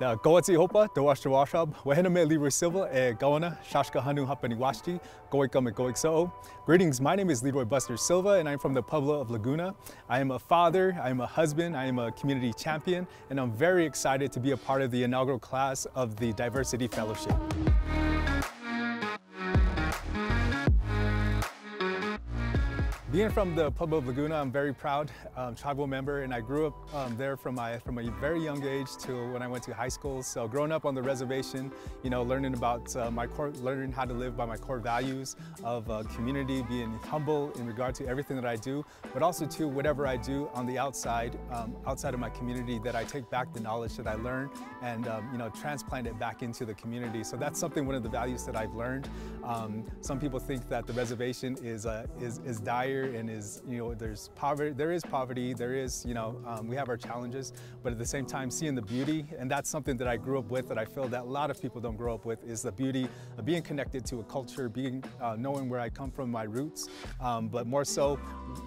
Da goati hopa, da washta washab, wahena me Leroy Silva e gawana, shashka hanu hapani washti, goikam e. Greetings, my name is Leroy Buster Silva and I'm from the Pueblo of Laguna. I am a father, I am a husband, I am a community champion, and I'm very excited to be a part of the inaugural class of the Diversity Fellowship. Being from the Pueblo of Laguna, I'm very proud um, tribal member, and I grew up um, there from my from a very young age to when I went to high school. So growing up on the reservation, you know, learning about uh, my core, learning how to live by my core values of uh, community, being humble in regard to everything that I do, but also to whatever I do on the outside, um, outside of my community, that I take back the knowledge that I learned and um, you know transplant it back into the community. So that's something one of the values that I've learned. Um, some people think that the reservation is uh, is is dire and is, you know, there's poverty, there is poverty, there is, you know, um, we have our challenges, but at the same time seeing the beauty, and that's something that I grew up with that I feel that a lot of people don't grow up with, is the beauty of being connected to a culture, being, uh, knowing where I come from, my roots, um, but more so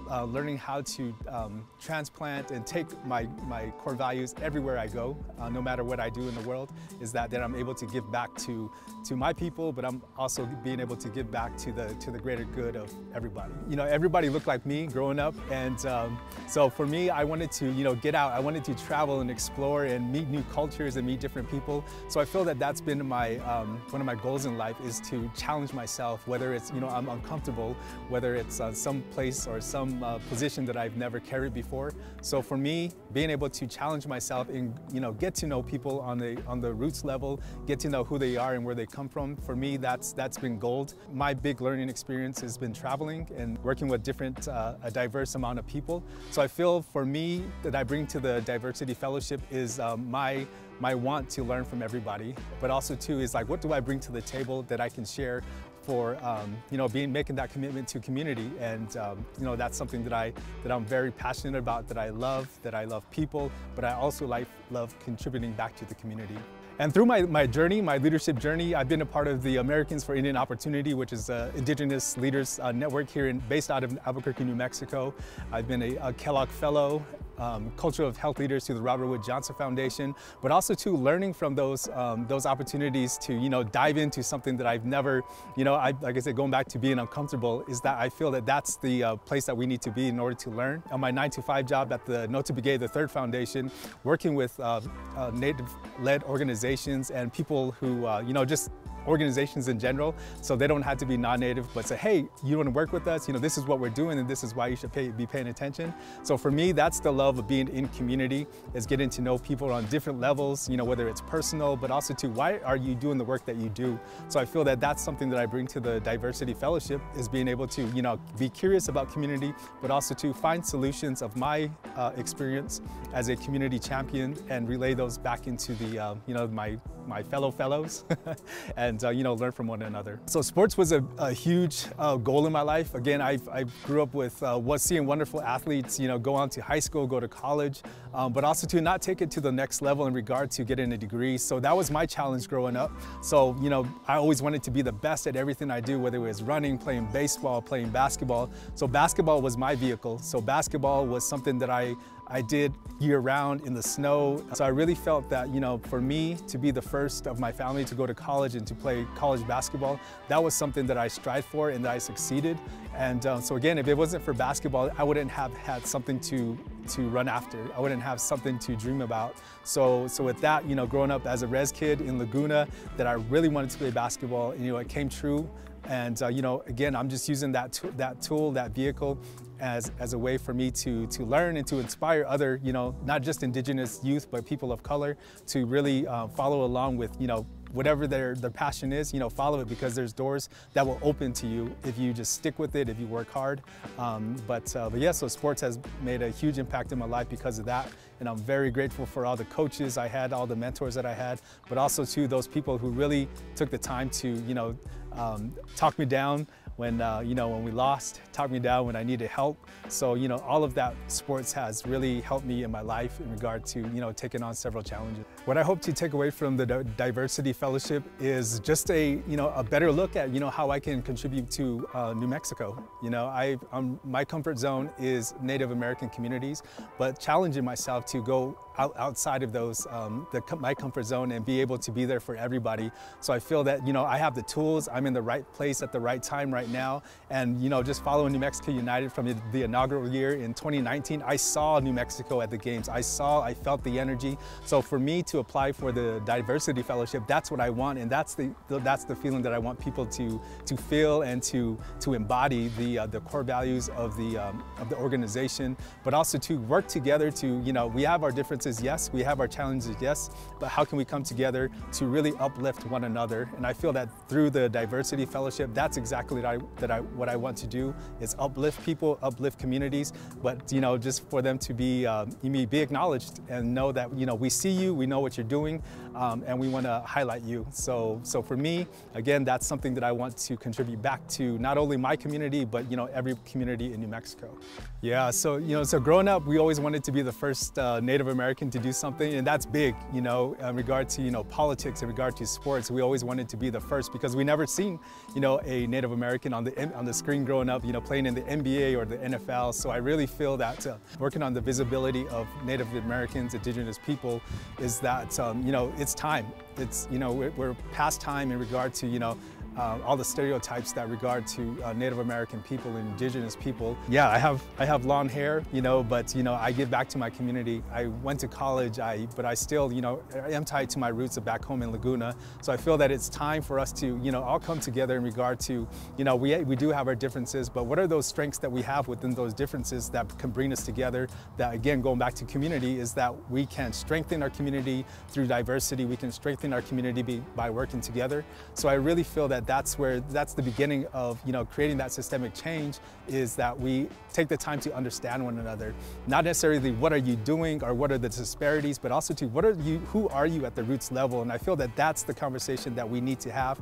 uh, learning how to um, transplant and take my, my core values everywhere I go, uh, no matter what I do in the world, is that, that I'm able to give back to, to my people, but I'm also being able to give back to the, to the greater good of everybody. You know, everybody looked like me growing up. And um, so for me, I wanted to, you know, get out. I wanted to travel and explore and meet new cultures and meet different people. So I feel that that's been my, um, one of my goals in life is to challenge myself, whether it's, you know, I'm uncomfortable, whether it's uh, some place or some uh, position that I've never carried before. So for me, being able to challenge myself and, you know, get to know people on the, on the roots level, get to know who they are and where they come from, for me, that's, that's been gold. My big learning experience has been traveling and working with different uh, a diverse amount of people. So I feel for me that I bring to the Diversity Fellowship is um, my, my want to learn from everybody, but also too is like, what do I bring to the table that I can share for um, you know being making that commitment to community and um, you know that's something that I that I'm very passionate about that I love that I love people but I also like love contributing back to the community. And through my, my journey, my leadership journey, I've been a part of the Americans for Indian Opportunity, which is an indigenous leaders uh, network here in, based out of Albuquerque, New Mexico. I've been a, a Kellogg Fellow, um, culture of health leaders to the Robert Wood Johnson Foundation, but also to learning from those um, those opportunities to you know dive into something that I've never, you know, I, like I said, going back to being uncomfortable is that I feel that that's the uh, place that we need to be in order to learn. On my nine to five job at the Notah Begay the Third Foundation, working with uh, uh, Native-led organizations and people who uh, you know just organizations in general, so they don't have to be non-native, but say, hey, you want to work with us? You know, this is what we're doing and this is why you should pay, be paying attention. So for me, that's the love of being in community, is getting to know people on different levels, you know, whether it's personal, but also to why are you doing the work that you do? So I feel that that's something that I bring to the Diversity Fellowship, is being able to, you know, be curious about community, but also to find solutions of my uh, experience as a community champion and relay those back into the, uh, you know, my, my fellow fellows. and and uh, you know learn from one another. So sports was a, a huge uh, goal in my life. Again, I, I grew up with uh, was seeing wonderful athletes, you know, go on to high school, go to college, um, but also to not take it to the next level in regard to getting a degree. So that was my challenge growing up. So you know, I always wanted to be the best at everything I do, whether it was running, playing baseball, playing basketball. So basketball was my vehicle. So basketball was something that I I did year round in the snow. So I really felt that, you know, for me to be the first of my family to go to college and to play college basketball, that was something that I strived for and that I succeeded. And um, so again, if it wasn't for basketball, I wouldn't have had something to to run after. I wouldn't have something to dream about. So, so with that, you know, growing up as a res kid in Laguna, that I really wanted to play basketball, you know, it came true. And uh, you know, again, I'm just using that that tool, that vehicle, as, as a way for me to, to learn and to inspire other, you know, not just indigenous youth, but people of color to really uh, follow along with, you know, whatever their, their passion is, you know, follow it because there's doors that will open to you if you just stick with it, if you work hard. Um, but, uh, but yeah, so sports has made a huge impact in my life because of that. And I'm very grateful for all the coaches I had, all the mentors that I had, but also to those people who really took the time to, you know, um, talk me down, when, uh, you know, when we lost, talked me down when I needed help. So, you know, all of that sports has really helped me in my life in regard to, you know, taking on several challenges. What I hope to take away from the Diversity Fellowship is just a, you know, a better look at, you know, how I can contribute to uh, New Mexico. You know, I, I'm, my comfort zone is Native American communities, but challenging myself to go out, outside of those, um, the, my comfort zone and be able to be there for everybody. So I feel that, you know, I have the tools, I'm in the right place at the right time right now. And, you know, just following New Mexico United from the, the inaugural year in 2019, I saw New Mexico at the games. I saw, I felt the energy. So for me to apply for the diversity fellowship, that's what I want. And that's the, that's the feeling that I want people to, to feel and to, to embody the, uh, the core values of the, um, of the organization, but also to work together to, you know, we have our differences, yes, we have our challenges, yes, but how can we come together to really uplift one another? And I feel that through the Diversity Fellowship, that's exactly that I, that I, what I want to do is uplift people, uplift communities, but, you know, just for them to be, um, be acknowledged and know that, you know, we see you, we know what you're doing, um, and we want to highlight you. So, so for me, again, that's something that I want to contribute back to not only my community, but, you know, every community in New Mexico. Yeah, so, you know, so growing up, we always wanted to be the first uh, Native American to do something, and that's big, you know, in regard to, you know, politics, in regard to sports, we always wanted to be the first because we never seen, you know, a Native American on the, on the screen growing up, you know, playing in the NBA or the NFL. So I really feel that uh, working on the visibility of Native Americans, indigenous people, is that, um, you know, it's time. It's, you know, we're, we're past time in regard to, you know, uh, all the stereotypes that regard to uh, Native American people and indigenous people. Yeah, I have I have long hair, you know, but you know I give back to my community. I went to college, I but I still you know I am tied to my roots of back home in Laguna. So I feel that it's time for us to you know all come together in regard to you know we we do have our differences, but what are those strengths that we have within those differences that can bring us together? That again going back to community is that we can strengthen our community through diversity. We can strengthen our community by working together. So I really feel that that's where, that's the beginning of, you know, creating that systemic change is that we take the time to understand one another. Not necessarily what are you doing or what are the disparities, but also to what are you, who are you at the roots level? And I feel that that's the conversation that we need to have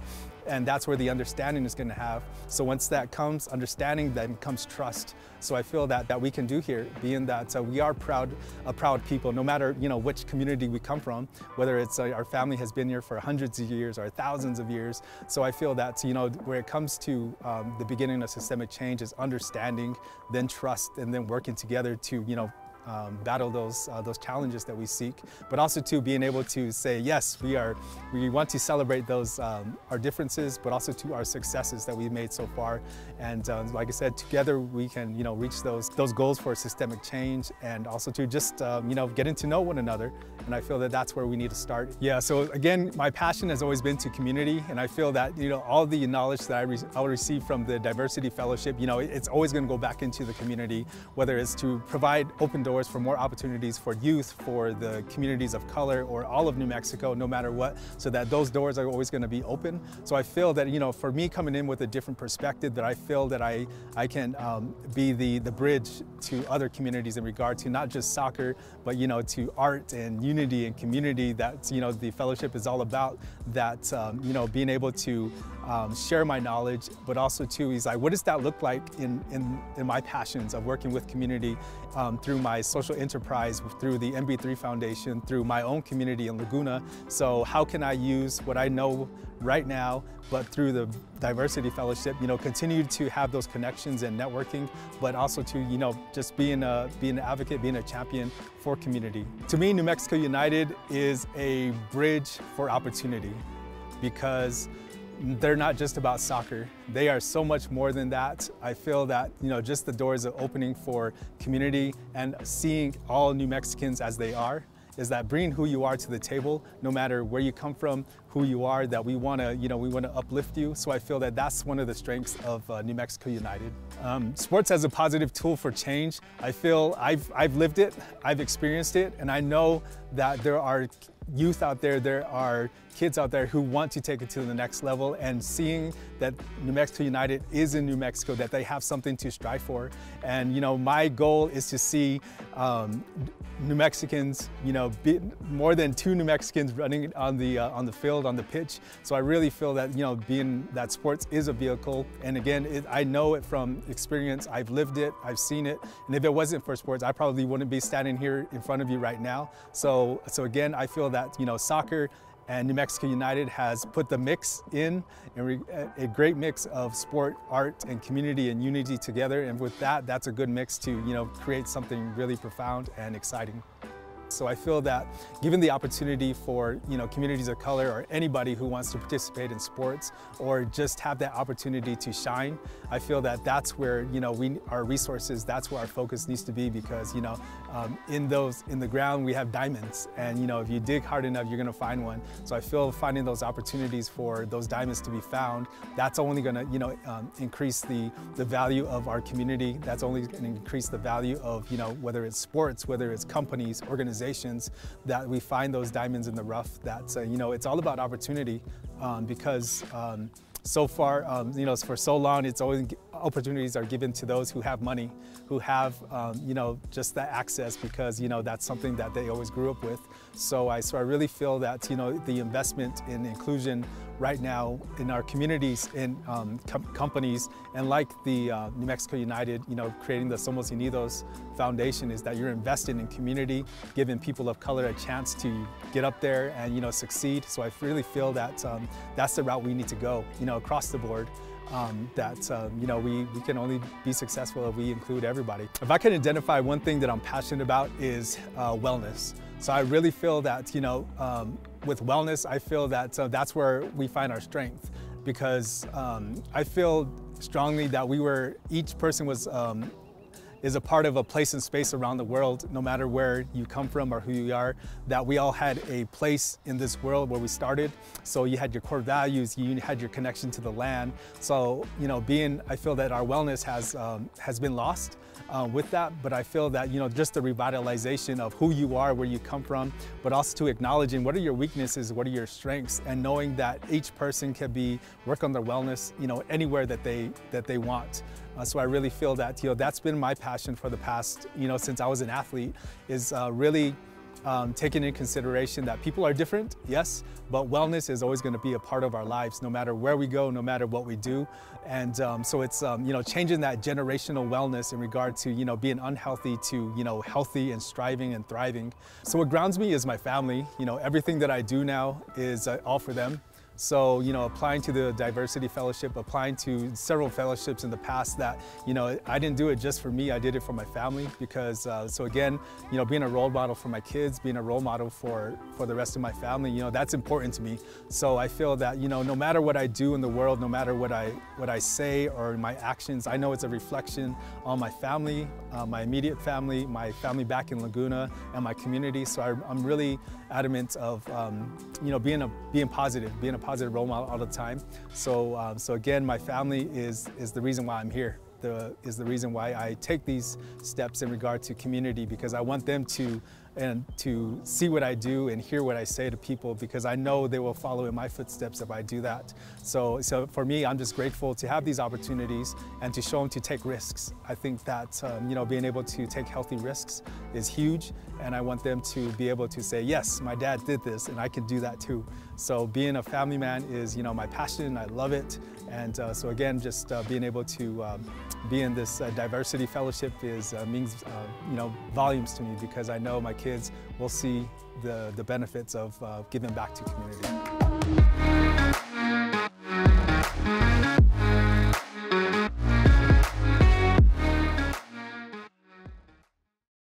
and that's where the understanding is going to have. So once that comes, understanding, then comes trust. So I feel that that we can do here, being that uh, we are proud, a proud people, no matter you know which community we come from, whether it's uh, our family has been here for hundreds of years or thousands of years. So I feel that you know where it comes to um, the beginning of systemic change is understanding, then trust, and then working together to you know um, battle those uh, those challenges that we seek, but also to being able to say yes, we are we want to celebrate those um, our differences, but also to our successes that we've made so far. And uh, like I said, together we can you know reach those those goals for systemic change, and also to just um, you know getting to know one another. And I feel that that's where we need to start. Yeah. So again, my passion has always been to community, and I feel that you know all the knowledge that I re I'll receive from the Diversity Fellowship, you know, it's always going to go back into the community, whether it's to provide open doors doors for more opportunities for youth, for the communities of color, or all of New Mexico, no matter what, so that those doors are always going to be open. So I feel that, you know, for me coming in with a different perspective, that I feel that I, I can um, be the, the bridge to other communities in regard to not just soccer, but, you know, to art and unity and community that, you know, the fellowship is all about, that, um, you know, being able to um, share my knowledge, but also too, he's like, what does that look like in, in, in my passions of working with community um, through my social enterprise, through the NB3 Foundation, through my own community in Laguna. So how can I use what I know right now, but through the Diversity Fellowship, you know, continue to have those connections and networking, but also to, you know, just being a, being an advocate, being a champion for community. To me, New Mexico United is a bridge for opportunity because they're not just about soccer. They are so much more than that. I feel that, you know, just the doors are opening for community and seeing all New Mexicans as they are is that bringing who you are to the table, no matter where you come from, who you are, that we want to, you know, we want to uplift you. So I feel that that's one of the strengths of uh, New Mexico United. Um, sports as a positive tool for change. I feel I've, I've lived it, I've experienced it, and I know that there are youth out there, there are kids out there who want to take it to the next level and seeing that New Mexico United is in New Mexico, that they have something to strive for. And, you know, my goal is to see um, New Mexicans, you know, more than two New Mexicans running on the, uh, on the field, on the pitch. So I really feel that, you know, being that sports is a vehicle. And again, it, I know it from experience. I've lived it, I've seen it. And if it wasn't for sports, I probably wouldn't be standing here in front of you right now. So, so again, I feel that, you know, soccer and New Mexico United has put the mix in, a great mix of sport, art, and community and unity together. And with that, that's a good mix to you know create something really profound and exciting. So I feel that given the opportunity for you know communities of color or anybody who wants to participate in sports or just have that opportunity to shine, I feel that that's where you know we our resources, that's where our focus needs to be because you know um, in those in the ground we have diamonds and you know if you dig hard enough you're gonna find one. So I feel finding those opportunities for those diamonds to be found, that's only gonna you know um, increase the the value of our community. That's only gonna increase the value of you know whether it's sports, whether it's companies, organizations organizations that we find those diamonds in the rough that, uh, you know, it's all about opportunity um, because um, so far, um, you know, for so long, it's always opportunities are given to those who have money, who have, um, you know, just that access because, you know, that's something that they always grew up with. So I, so I really feel that, you know, the investment in inclusion right now in our communities, in um, com companies, and like the uh, New Mexico United, you know, creating the Somos Unidos Foundation is that you're investing in community, giving people of color a chance to get up there and, you know, succeed. So I really feel that um, that's the route we need to go, you know, across the board um, that um, you know we, we can only be successful if we include everybody. If I can identify one thing that I'm passionate about is uh, wellness. So I really feel that you know um, with wellness, I feel that uh, that's where we find our strength because um, I feel strongly that we were each person was um, is a part of a place and space around the world, no matter where you come from or who you are, that we all had a place in this world where we started. So you had your core values, you had your connection to the land. So, you know, being, I feel that our wellness has, um, has been lost uh, with that, but I feel that, you know, just the revitalization of who you are, where you come from, but also to acknowledging what are your weaknesses, what are your strengths, and knowing that each person can be, work on their wellness, you know, anywhere that they, that they want. Uh, so I really feel that, you know, that's been my passion for the past, you know, since I was an athlete, is uh, really um, taking into consideration that people are different, yes, but wellness is always going to be a part of our lives, no matter where we go, no matter what we do. And um, so it's, um, you know, changing that generational wellness in regard to, you know, being unhealthy to, you know, healthy and striving and thriving. So what grounds me is my family. You know, everything that I do now is uh, all for them. So, you know, applying to the diversity fellowship, applying to several fellowships in the past that, you know, I didn't do it just for me, I did it for my family because, uh, so again, you know, being a role model for my kids, being a role model for, for the rest of my family, you know, that's important to me. So I feel that, you know, no matter what I do in the world, no matter what I, what I say or my actions, I know it's a reflection on my family, uh, my immediate family, my family back in Laguna, and my community. So I, am really adamant of, um, you know, being, a, being positive, being a positive role model all the time. So, um, so again, my family is, is the reason why I'm here. The, is the reason why I take these steps in regard to community because I want them to and to see what I do and hear what I say to people because I know they will follow in my footsteps if I do that. So, so for me, I'm just grateful to have these opportunities and to show them to take risks. I think that um, you know being able to take healthy risks is huge, and I want them to be able to say, yes, my dad did this, and I can do that too. So being a family man is you know my passion. I love it, and uh, so again, just uh, being able to um, be in this uh, diversity fellowship is uh, means uh, you know volumes to me because I know my kids will see the, the benefits of giving back to community.